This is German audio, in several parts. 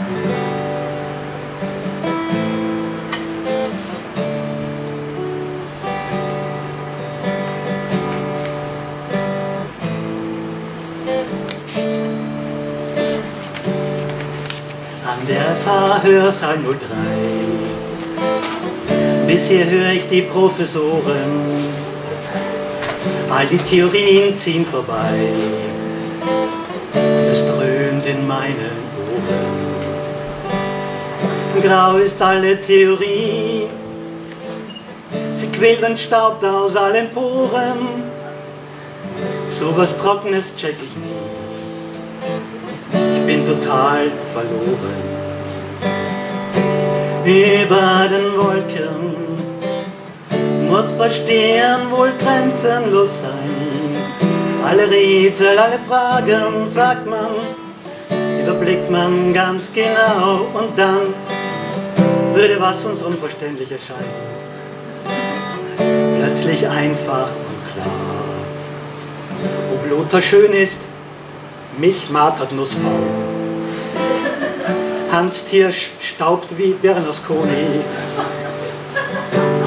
An der Fahrhörsaal 03 Bisher höre ich die Professoren. All die Theorien ziehen vorbei. Es dröhnt in meinen Ohren Grau ist alle Theorie. Sie quillt und staubt aus allen Poren. So was Trockenes check ich nie. Ich bin total verloren. Über den Wolken muss verstehen, wohl grenzenlos sein. Alle Rätsel, alle Fragen, sagt man, überblickt man ganz genau. Und dann würde was uns unverständlich erscheint. Plötzlich einfach und klar. Ob Lothar schön ist, mich martert Nussbaum. Hans Tirsch staubt wie Bernasconi.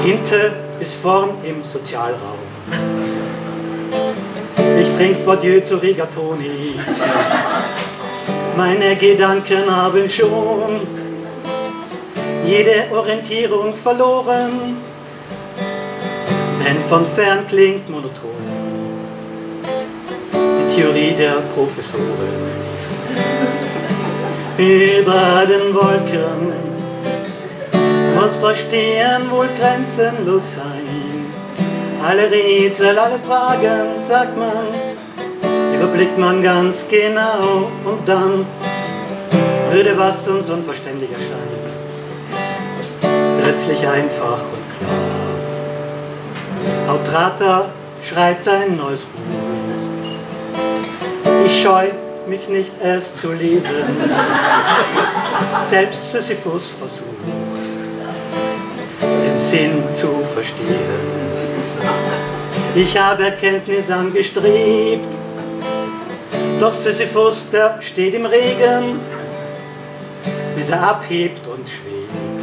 Hinter ist vorn im Sozialraum. Ich trink Bordieu zu Rigatoni. Meine Gedanken haben schon jede Orientierung verloren, denn von fern klingt monoton die Theorie der Professoren. Über den Wolken muss verstehen, wohl grenzenlos sein. Alle Rätsel, alle Fragen, sagt man, überblickt man ganz genau und dann würde was uns unverständlich erscheint. Plötzlich einfach und klar. Autrata schreibt ein neues Buch. Ich scheu mich nicht es zu lesen, selbst Sisyphus versucht den Sinn zu verstehen. Ich habe Erkenntnis angestrebt, doch Sisyphus, der steht im Regen, bis er abhebt und schwebt,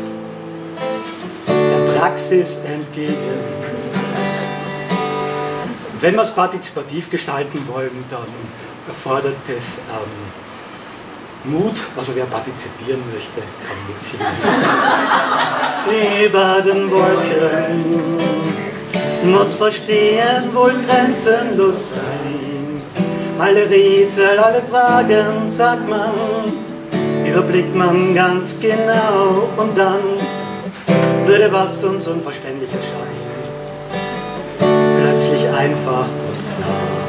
Praxis entgegen. Wenn wir es partizipativ gestalten wollen, dann erfordert es ähm, Mut, also wer partizipieren möchte, kann mitziehen. Über den Wolken muss verstehen, wohl grenzenlos sein. Alle Rätsel, alle Fragen, sagt man, überblickt man ganz genau und dann würde was uns unverständlich erscheinen. Plötzlich einfach und klar.